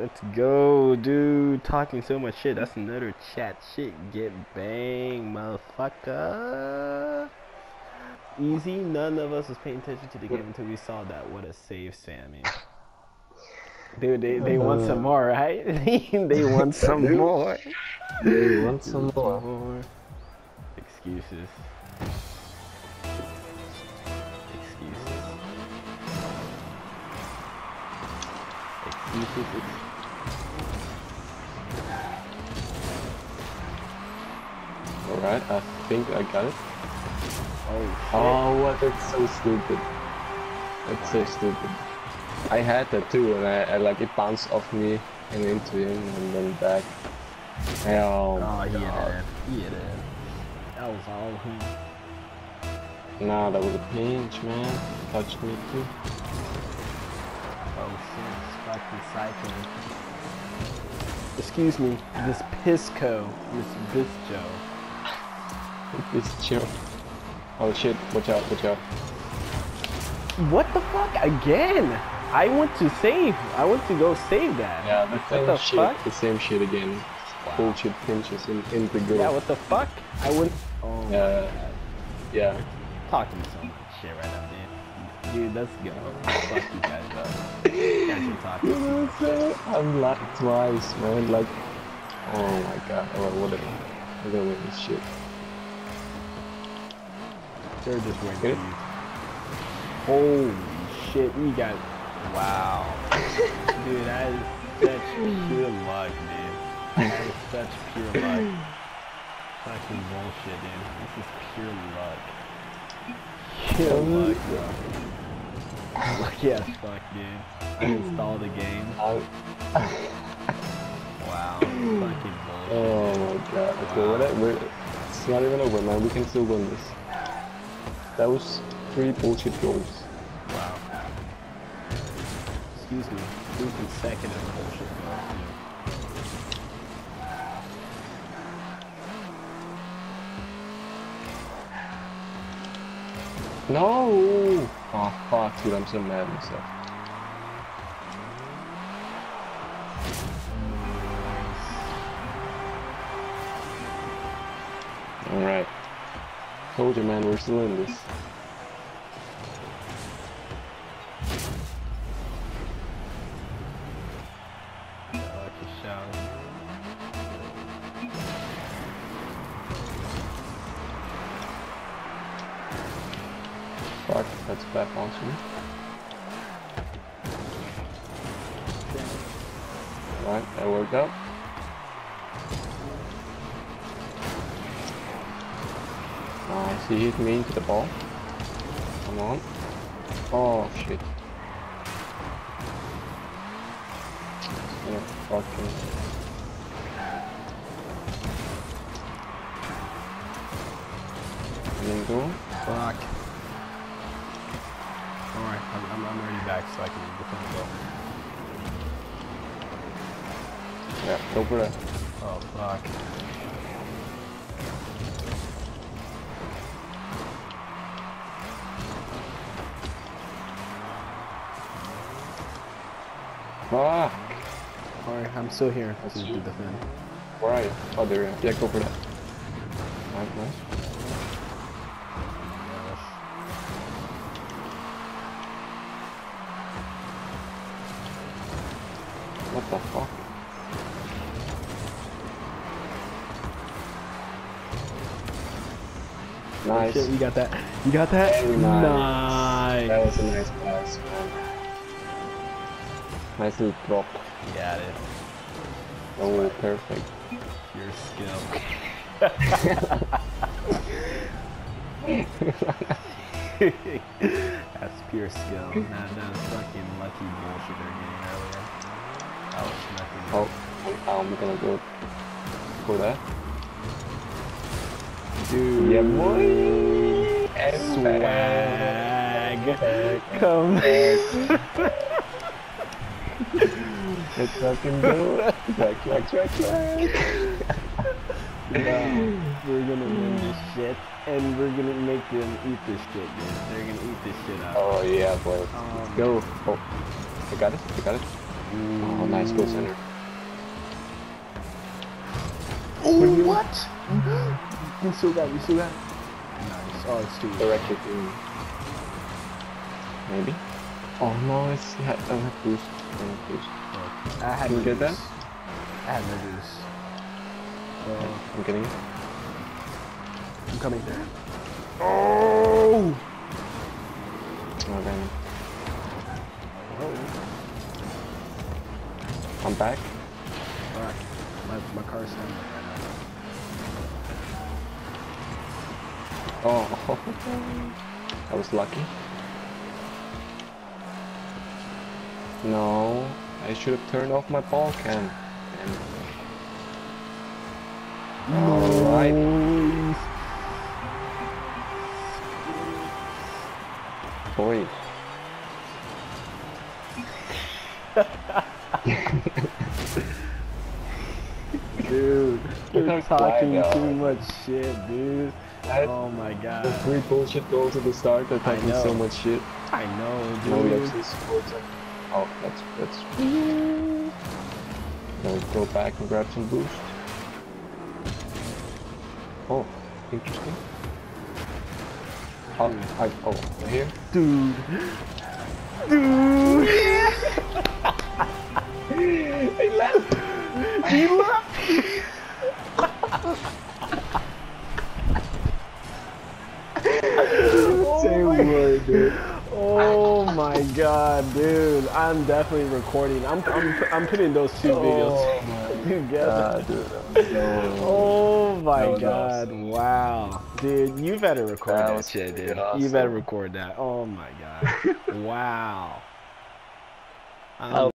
Let's go, dude. Talking so much shit. That's another chat shit. Get bang, motherfucker. Easy. None of us was paying attention to the game until we saw that. What a save, Sammy. Dude, they, they want uh, some more, right? they want some more. They want some more. more. Excuses. Excuses. Excuses. Ex- Alright, I think I got it. Oh, shit. Oh, what? That's so stupid. That's so stupid. I had that too, and I, I like it bounced off me and into him and then back. Hell, Oh, my he had God. that. He had that. That was all him. Nah, that was a pinch, man. Touched me too. Oh shit, fucking cycling. Excuse me, this Pisco, this Bisco. This chill. Oh shit! Watch out! Watch out! What the fuck? Again? I want to save. I want to go save that. Yeah, the what same the shit. fuck? The same shit again. Bullshit pinches in, in the goal. Yeah, what the fuck? I went. Oh my Yeah. god. yeah. Talking so much shit right now, dude. Dude, let's go. fuck you guys up. You guys are talking You too know what I'm saying? I'm like twice, man. Like, oh my god. Oh, whatever. I'm gonna win this shit. They're just waiting Good. for. Holy shit, we got. Wow. dude, that is such pure luck, dude. That is such pure luck. Fucking bullshit, dude. This is pure luck. Pure luck, bro. Lucky as fuck, dude. I installed the game. Wow. Fucking oh bullshit. oh my god. Okay, whatever. We're, it's not even over, man. We can still win this. That was three bullshit goals. Wow. Excuse me. Three consecutive bullshit goals. No! Oh fuck, dude. I'm so mad at myself. Alright. Told you, man. We're still in this. Fuck, that's back onto me. Right, that worked out. He hit me into the ball. Come on. Oh shit. Yeah, fucking. Lingo. Fuck. Alright, I'm, I'm, I'm already back so I can defend the ball. Yeah, go for that. Oh, fuck. Fuck! Alright, I'm still here to you. defend. Where are you? Oh, there you are. Yeah, go for that. Nice, nice. What the fuck? Oh, nice. Shit, you got that. You got that? Very nice. Nice. That was a nice pass, man. Nice little drop. Got it. Oh, perfect. Your skill. That's pure skill. Not that fucking lucky bullshit they're getting earlier. That was nothing. Oh, I'm gonna go for that. dude. Yeah, boy. Swag. Come. Let's fucking do it. Track, track, track, track. Wow. We're gonna win this shit, and we're gonna make them eat this shit, dude. They're gonna eat this shit up. Oh yeah, boy. Um, Go. Oh. I got it. I got it. Oh, nice goal center. Oh, what? You still got, you still got. Nice. Oh, it's too. Directly to Maybe. Oh no, it's I have boost. Uh, I. I had Can you get that? I had no juice. Uh, well, I'm getting it. I'm coming. Oh! Oh damn. Oh. I'm back. Alright. My, my car's right now. Oh, I was lucky. No, I should have turned off my ball cam. Alright. Boy. Dude, you're talking too much shit, dude. That- Oh my god. The three bullshit goals at the start I talking so much shit. I know, oh, No, dude. It. Oh, that's that's. Mm-hmm. Now go back and grab some boost. Oh, interesting. Oh, I, oh, here. Dude. Dude. He left. he left. Say a word, dude. Oh my god, dude. I'm definitely recording. I'm I'm I'm putting those two videos together. God, dude. No. Oh my god, awesome. wow. Dude, you better record That that, shit, dude. freaking You better record that. Oh my god. wow. Um,